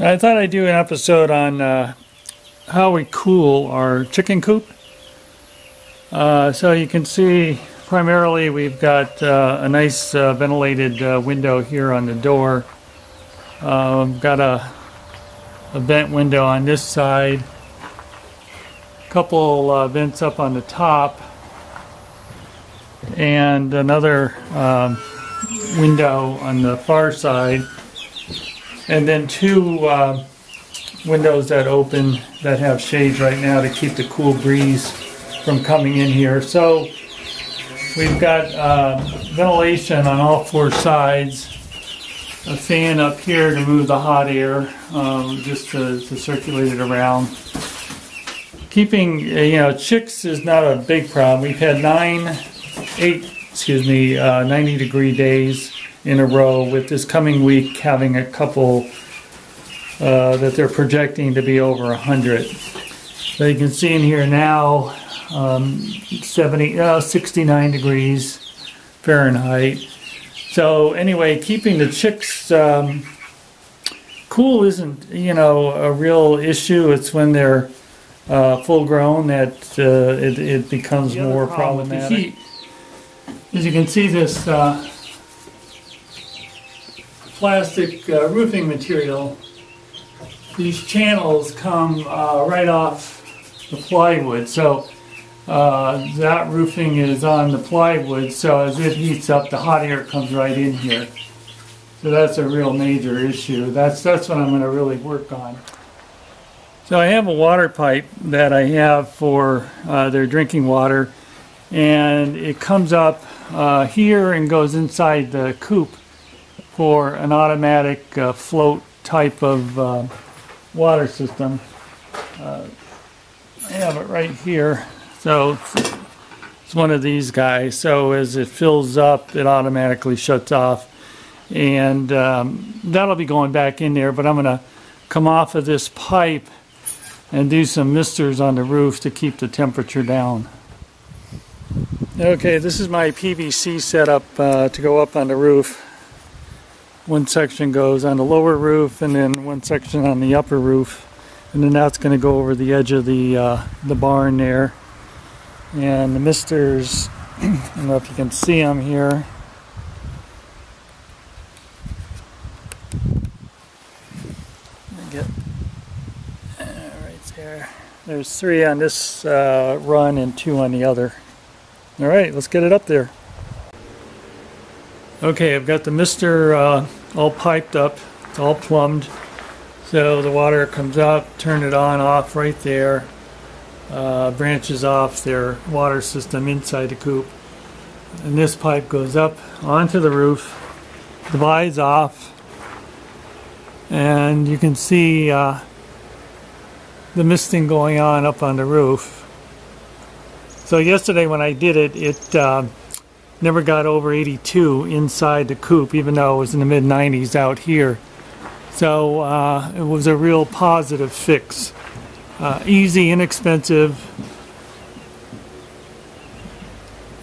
I thought I'd do an episode on uh, how we cool our chicken coop. Uh, so you can see primarily we've got uh, a nice uh, ventilated uh, window here on the door. Um, got a, a vent window on this side. Couple uh, vents up on the top. And another um, window on the far side and then two uh, windows that open that have shades right now to keep the cool breeze from coming in here. So we've got uh, ventilation on all four sides, a fan up here to move the hot air, um, just to, to, circulate it around. Keeping, uh, you know, chicks is not a big problem. We've had nine, eight, excuse me, uh, 90 degree days in a row, with this coming week having a couple uh, that they're projecting to be over 100. So you can see in here now um, 70, uh, 69 degrees Fahrenheit. So anyway, keeping the chicks um, cool isn't, you know, a real issue. It's when they're uh, full grown that uh, it, it, becomes more problematic. As you can see, this uh, plastic uh, roofing material, these channels come uh, right off the plywood. So uh, that roofing is on the plywood, so as it heats up, the hot air comes right in here. So that's a real major issue. That's, that's what I'm going to really work on. So I have a water pipe that I have for uh, their drinking water, and it comes up uh, here and goes inside the coop for an automatic uh, float type of uh, water system. Uh, I have it right here. So it's one of these guys. So as it fills up, it automatically shuts off. And um, that'll be going back in there, but I'm going to come off of this pipe and do some misters on the roof to keep the temperature down. Okay, this is my PVC setup uh, to go up on the roof one section goes on the lower roof and then one section on the upper roof. And then that's going to go over the edge of the uh, the barn there. And the misters I don't know if you can see them here. Get uh, right there. There's three on this uh, run and two on the other. All right let's get it up there. Okay, I've got the mister uh, all piped up, it's all plumbed. So the water comes out, turn it on, off right there. Uh, branches off their water system inside the coop. And this pipe goes up onto the roof, divides off, and you can see uh, the misting going on up on the roof. So yesterday when I did it, it uh, never got over 82 inside the coop, even though it was in the mid 90s out here. So uh, it was a real positive fix. Uh, easy, inexpensive,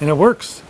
and it works.